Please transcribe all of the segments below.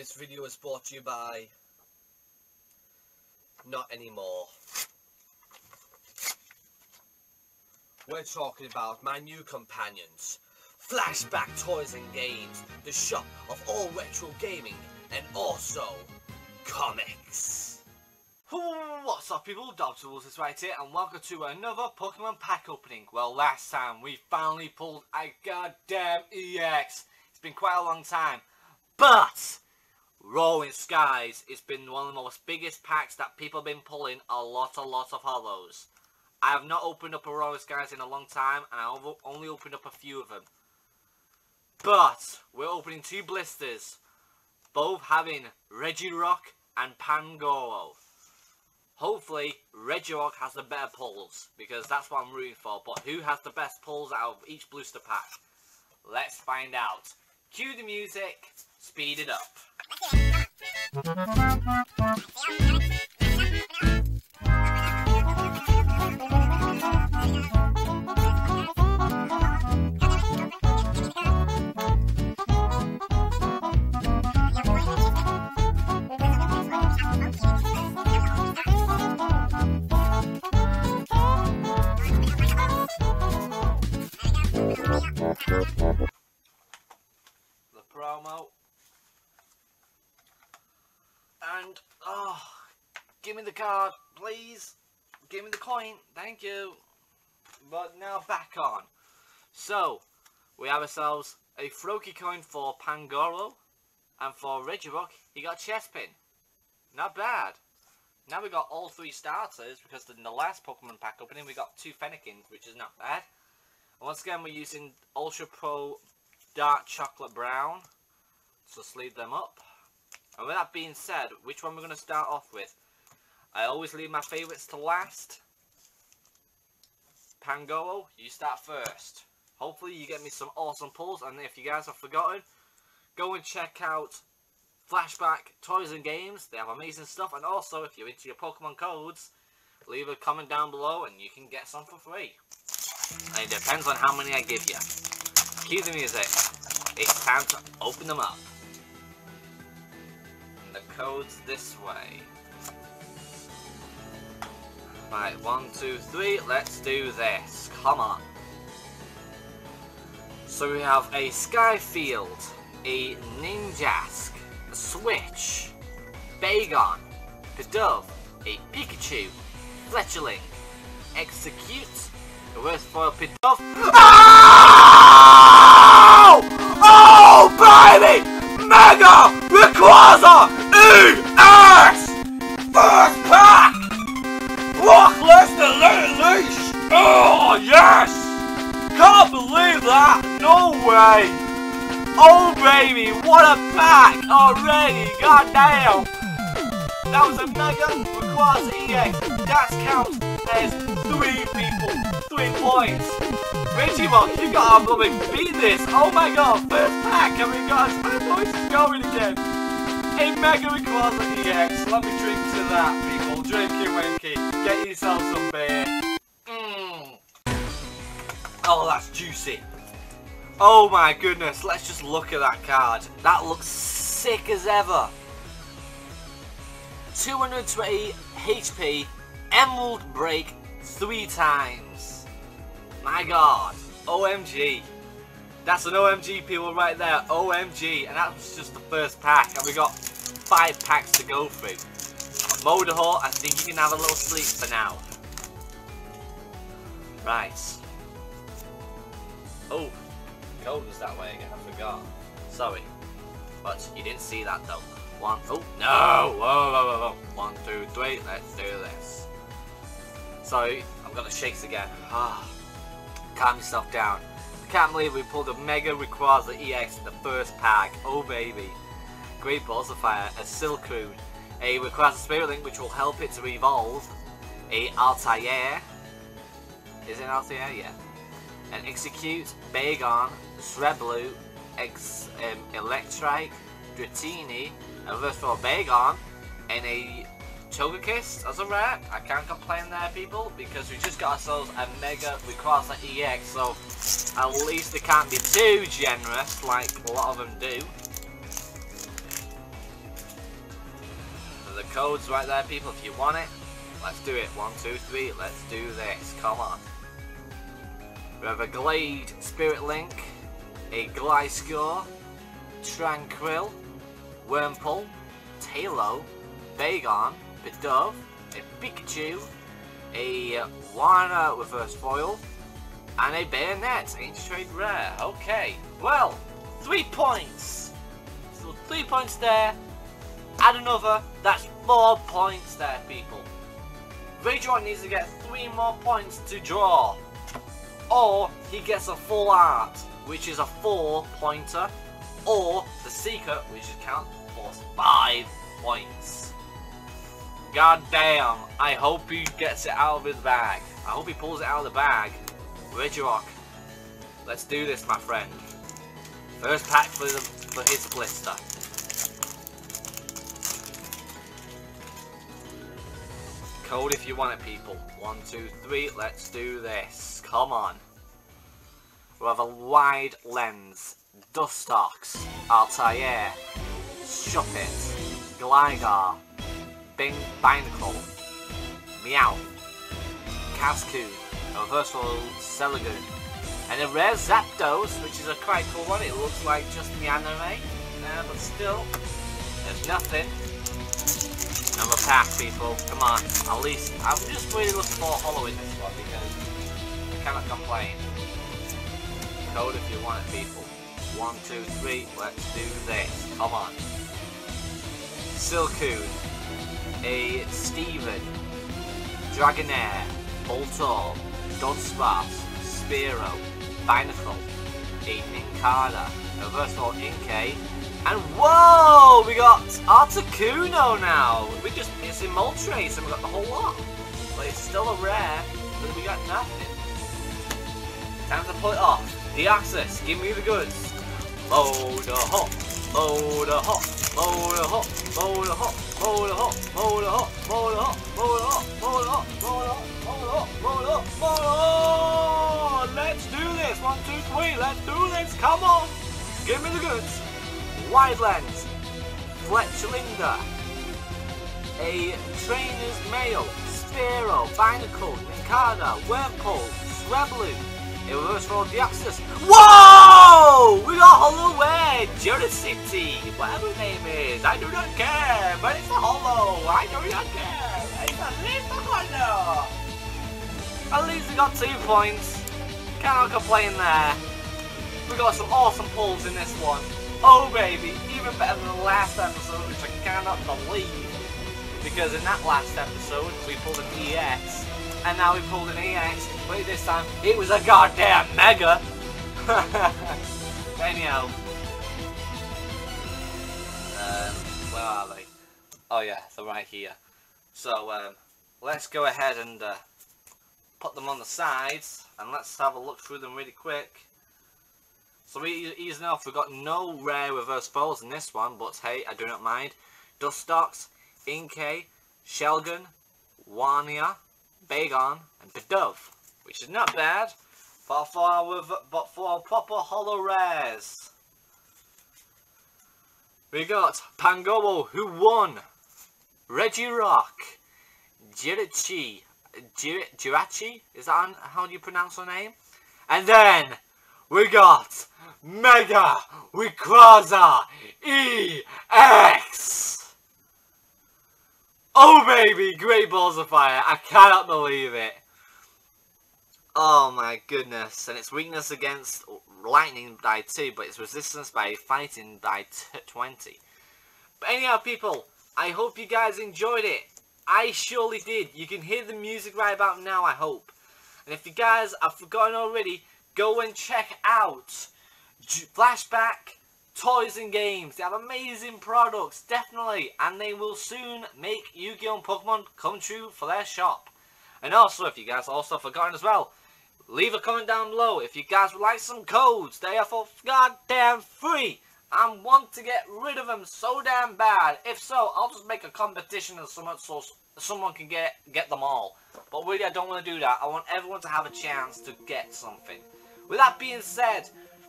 This video is brought to you by Not Anymore. We're talking about my new companions, Flashback Toys and Games, the shop of all retro gaming, and also comics. What's up people. Wolves is right here and welcome to another Pokemon pack opening. Well last time we finally pulled a goddamn EX. It's been quite a long time. But Roaring Skies it's been one of the most biggest packs that people have been pulling a lot a lot of hollows. I have not opened up a Roaring Skies in a long time and I've only opened up a few of them. But we're opening two blisters, both having Regirock and Pangoro. Hopefully, Regirock has the better pulls, because that's what I'm rooting for. But who has the best pulls out of each booster pack? Let's find out. Cue the music, speed it up. And, oh, give me the card, please. Give me the coin, thank you. But now back on. So, we have ourselves a Froakie coin for Pangoro. And for Regirock, he got Chespin. Not bad. Now we got all three starters because in the last Pokemon pack opening we got two Fennekins, which is not bad. And once again we're using Ultra Pro Dark Chocolate Brown. So sleeve them up. And with that being said, which one we're going to start off with? I always leave my favourites to last. Pangoro, you start first. Hopefully you get me some awesome pulls. And if you guys have forgotten, go and check out Flashback Toys and Games. They have amazing stuff. And also, if you're into your Pokemon codes, leave a comment down below and you can get some for free. And it depends on how many I give you. Cue the music. It's time to open them up. The code's this way. Right, one, two, three, let's do this. Come on. So we have a Skyfield, a Ninjask, a Switch, Bagon, Pidove, a Pikachu, Fletchling, Execute, a Reverse Foil Pidove. Oh! Oh, baby! Mega Rayquaza EX! First pack! Brock Lesnar, let it loose! Oh, yes! Can't believe that! No way! Oh, baby, what a pack already! God damn! That was a Mega Rayquaza EX. That counts as three people, three points. Richie Regirock, you gotta blooming beat this! Oh my god, first pack, and we got my voice is going again! A Mega Rayquaza EX, let me drink to that, people. Drinky winky, get yourself some beer. Mmm. Oh, that's juicy. Oh my goodness, let's just look at that card. That looks sick as ever. 220 HP, Emerald Break three times. My god. OMG. That's an OMG people right there. OMG. And that was just the first pack. And we got five packs to go through. Modahort, I think you can have a little sleep for now. Right. Oh. Code was that way again. I forgot. Sorry. But you didn't see that though. One. Oh, no. Whoa, whoa, whoa, whoa. One, two, three. Let's do this. Sorry. Got the shakes again. Ah calm yourself down. I can't believe we pulled a Mega Rayquaza EX in the first pack. Oh baby. Great Balls of Fire, a Silcoon, a Rayquaza Spirit Link which will help it to evolve, a Altair, is it Altair? Yeah. An Execute, Bagon, Swablu, Ex, um, Electrike, Dratini, a Reverse for Bagon, and a Togekiss as a rare. I can't complain there, people, because we just got ourselves a Mega Rayquaza EX, so at least they can't be too generous like a lot of them do. Codes right there, people, if you want it. Let's do it. One, two, three. Let's do this. Come on. We have a Glade Spirit Link, a Gliscor, Tranquill, Wurmple, Taillow, Bagon, Pidove, a Pikachu, a Warner Reverse Foil, and a Banette, Ancient Trait Rare. Okay, well, three points. So three points there, add another, that's four points there, people. Redraw needs to get three more points to draw. Or he gets a full art, which is a four pointer. Or the secret, which is count for five points. God damn, I hope he gets it out of his bag. I hope he pulls it out of the bag. Regirock, let's do this, my friend. First pack for, the, for his blister. Code if you want it, people. One, two, three, let's do this. Come on. We have a wide lens, Dustox, Altair, Shuppet, Gligar, Bing Binacle, Meow, Cascoon, a versatile Shelgon, and a rare Zapdos, which is a quite cool one. It looks like just the anime, uh, but still, there's nothing. Another pack, people. Come on. At least, I'm just really looking for a hollow in this one because I cannot complain. Code if you want it, people. One, two, three. Let's do this. Come on. Silcoon. A Steven. Dragonair. Voltorb. Dunsparce. Spearow. Binacle. A Nincada. A versatile Inkay. And whoa! We got Articuno now! We just, it's in Moltres and we got the whole lot. But it's still a rare, but we got nothing. Time to pull it off. Deoxys, give me the goods. Load a hop, load a hop, load a hop, load a hop, load a hop, load a hop, load a hop, load a hop, load a hop, load a hop, load a hop, load a hop, load a hop. Let's do this. One, two, three. Let's do this. Come on. Give me the goods. Wide lens, Fletchinder, a Trainer's Mail, Spearow, Binacle, Nincada, Wurmple, Swablu, a reverse roll Deoxys. Whoa! We got Hollow Wedge, City, whatever the name is. I do not care, but it's a Hollow. I do not care. It's at least a. At least we got two points. Cannot complain there. We got some awesome pulls in this one. Oh baby, even better than the last episode, which I cannot believe. Because in that last episode, we pulled an EX, and now we pulled an EX, but this time, it was a goddamn Mega! Anyhow. Um, where are they? Oh yeah, they're right here. So, um, let's go ahead and uh, put them on the sides, and let's have a look through them really quick. So easy enough, we've got no rare reverse foils in this one, but hey, I do not mind. Dustox, Inkay, Shelgon, Warnia, Bagon, and Pidove, which is not bad, but for our, but for proper hollow rares. We got Pangoro, who won, Regirock, Jirachi, Jir Jirachi, is that how do you pronounce her name? And then, we got Mega Rayquaza EX! Oh baby, great balls of fire. I cannot believe it. Oh my goodness. And its weakness against lightning by 2, but its resistance by fighting by 20. But anyhow people, I hope you guys enjoyed it. I surely did. You can hear the music right about now, I hope. And if you guys have forgotten already, go and check out Flashback Toys and Games. They have amazing products, definitely, and they will soon make Yu-Gi-Oh! and Pokemon come true for their shop. And also, if you guys also forgotten as well, leave a comment down below if you guys would like some codes. They are for goddamn free and want to get rid of them so damn bad. If so, I'll just make a competition of someone so someone can get get them all. But really, I don't want to do that. I want everyone to have a chance to get something. With that being said,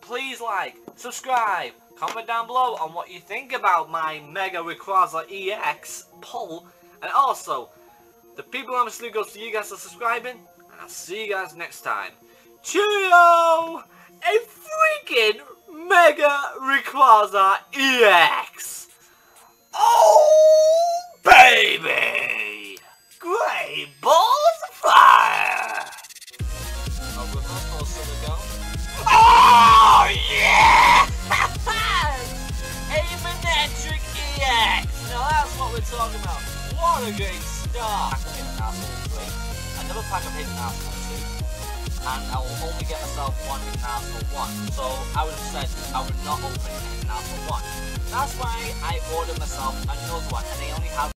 please like, subscribe, Comment down below on what you think about my Mega Rayquaza EX poll. And also, the people the sleep goes to you guys for subscribing. And I'll see you guys next time. Cheerio! A freaking Mega Rayquaza EX! Oh, baby! Great balls of fire! Oh, yeah! A EX! Now that's what we're talking about. What a great start! Pack of Hidden Asshole 3. Another pack of Hidden Asshole 2. And I will only get myself one Hidden Asshole 1. So I would have said I would not open Hidden Asshole 1. That's why I ordered myself another one and they only have